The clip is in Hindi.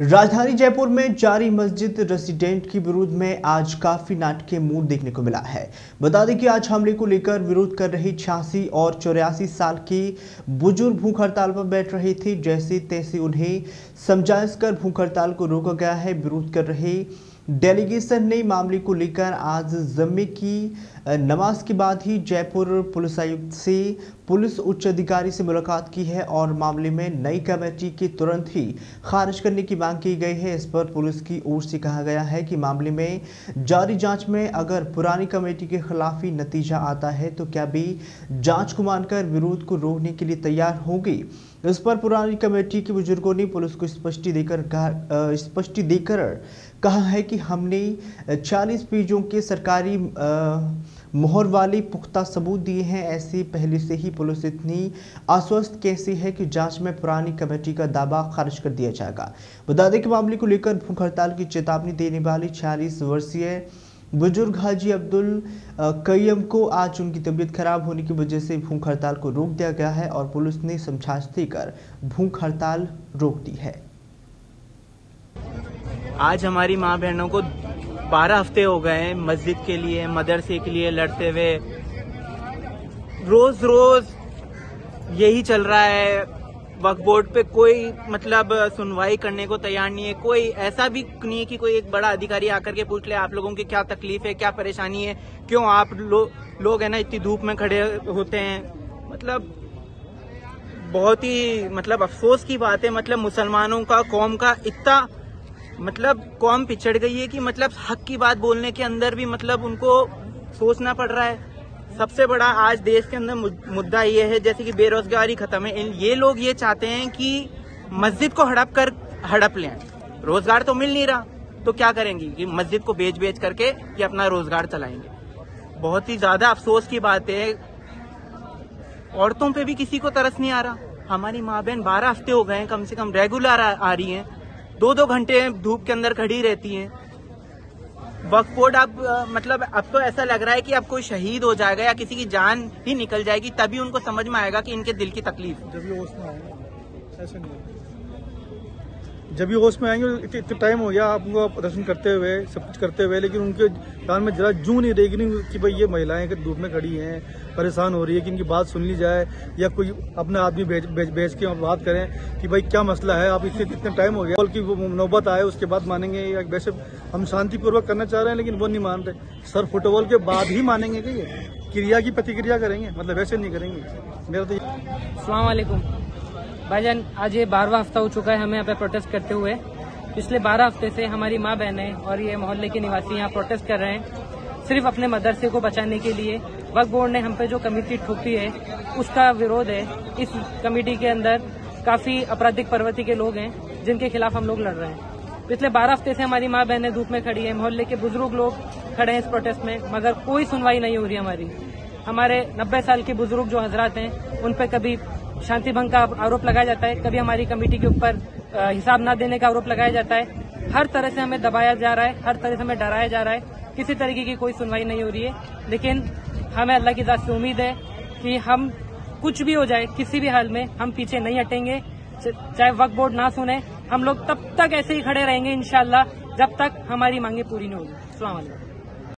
राजधानी जयपुर में जारी मस्जिद रेसिडेंट के विरोध में आज काफ़ी नाटकीय मूड देखने को मिला है। बता दें कि आज हमले को लेकर विरोध कर रही छियासी और चौरासी साल की बुज़ुर्ग भूख हड़ताल पर बैठ रही थी, जैसे तैसे उन्हें समझाइश कर भूख हड़ताल को रोका गया है। विरोध कर रहे डेलीगेशन ने मामले को लेकर आज जम्मे की नमाज़ के बाद ही जयपुर पुलिस आयुक्त से पुलिस उच्च अधिकारी से मुलाकात की है और मामले में नई कमेटी के तुरंत ही खारिज करने की मांग की गई है। इस पर पुलिस की ओर से कहा गया है कि मामले में जारी जाँच में अगर पुरानी कमेटी के खिलाफ ही नतीजा आता है तो क्या भी जाँच को मानकर विरोध को रोकने के लिए तैयार होगी। इस पर पुरानी कमेटी के बुज़ुर्गों ने पुलिस को स्पष्टि देकर स्पष्टी देकर कहा है कि हमने 40 पेजों के सरकारी मोहर वाले पुख्ता सबूत दिए हैं। ऐसे पहले से ही पुलिस इतनी आश्वस्त कैसी है कि जाँच में पुरानी कमेटी का दावा खारिज कर दिया जाएगा? बता दें कि मामले को लेकर भूख हड़ताल की चेतावनी देने वाली छियालीस वर्षीय बुज़ुर्ग हाजी अब्दुल कयम को आज उनकी तबीयत खराब होने की वजह से भूख हड़ताल को रोक दिया गया है और पुलिस ने समझाइश कर भूख हड़ताल रोक दी है। आज हमारी माँ बहनों को बारह हफ़्ते हो गए मस्जिद के लिए मदरसे के लिए लड़ते हुए। रोज रोज यही चल रहा है। वक्फ बोर्ड पे कोई मतलब सुनवाई करने को तैयार नहीं है। कोई ऐसा भी नहीं है कि कोई एक बड़ा अधिकारी आकर के पूछ ले आप लोगों की क्या तकलीफ़ है क्या परेशानी है क्यों आप लो, लोग है ना इतनी धूप में खड़े होते हैं। मतलब बहुत ही मतलब अफसोस की बात है। मतलब मुसलमानों का कौम का इतना मतलब कौम पिछड़ गई है कि मतलब हक की बात बोलने के अंदर भी मतलब उनको सोचना पड़ रहा है। सबसे बड़ा आज देश के अंदर मुद्दा ये है जैसे कि बेरोजगारी खत्म है। ये लोग ये चाहते हैं कि मस्जिद को हड़प कर हड़प लें। रोज़गार तो मिल नहीं रहा। तो क्या करेंगे कि मस्जिद को बेच बेच करके ये अपना रोज़गार चलाएँगे? बहुत ही ज़्यादा अफसोस की बात है। औरतों पे भी किसी को तरस नहीं आ रहा। हमारी माँ बहन बारह हफ़्ते हो गए हैं कम से कम रेगुलर आ, आ रही हैं। दो दो घंटे धूप के अंदर खड़ी रहती हैं। बोर्ड अब मतलब अब तो ऐसा लग रहा है कि अब कोई शहीद हो जाएगा या किसी की जान ही निकल जाएगी, तभी उनको समझ में आएगा कि इनके दिल की तकलीफ़। जब ये ऐसे नहीं जब भी होश में आएँगे, इतना टाइम हो गया आपको प्रदर्शन करते हुए, सब कुछ करते हुए, लेकिन उनके कान में जरा जू नहीं रहेगी नहीं कि भाई ये महिलाएँ धूप में खड़ी हैं, परेशान हो रही है कि इनकी बात सुन ली जाए, या कोई अपना आदमी भेज भेज भेज के बात करें कि भाई क्या मसला है, आप इतने इतने टाइम हो गया? की वो नौबत आए, उसके बाद मानेंगे, या वैसे हम शांतिपूर्वक करना चाह रहे हैं, लेकिन वो नहीं मान रहे। सर फुटबॉल के बाद ही मानेंगे कि क्रिया की प्रतिक्रिया करेंगे? मतलब वैसे नहीं करेंगे। मेरा तो सलामकुम भाईजान, आज ये बारहवा हफ़्ता हो चुका है हमें यहाँ पे प्रोटेस्ट करते हुए। पिछले बारह हफ़्ते से हमारी माँ बहनें और ये मोहल्ले के निवासी यहाँ प्रोटेस्ट कर रहे हैं। सिर्फ़ अपने मदरसे को बचाने के लिए वक्त बोर्ड ने हम पे जो कमेटी ठोकी है, उसका विरोध है। इस कमेटी के अंदर काफ़ी आपराधिक प्रवृत्ति के लोग हैं, जिनके खिलाफ हम लोग लड़ रहे हैं। पिछले बारह हफ़्ते से हमारी माँ बहनें धूप में खड़ी है, मोहल्ले के बुज़ुर्ग लोग खड़े हैं इस प्रोटेस्ट में, मगर कोई सुनवाई नहीं हो रही हमारी। हमारे नब्बे साल के बुज़ुर्ग जो हजरात हैं, उन पर कभी शांति भंग का आरोप लगाया जाता है। कभी हमारी कमेटी के ऊपर हिसाब न देने का आरोप लगाया जाता है। हर तरह से हमें दबाया जा रहा है, हर तरह से हमें डराया जा रहा है। किसी तरीके की कोई सुनवाई नहीं हो रही है। लेकिन हमें अल्लाह की जात से उम्मीद है कि हम कुछ भी हो जाए, किसी भी हाल में हम पीछे नहीं हटेंगे। चाहे वक्त बोर्ड ना सुने, हम लोग तब तक ऐसे ही खड़े रहेंगे इनशाला जब तक हमारी मांगे पूरी नहीं होगी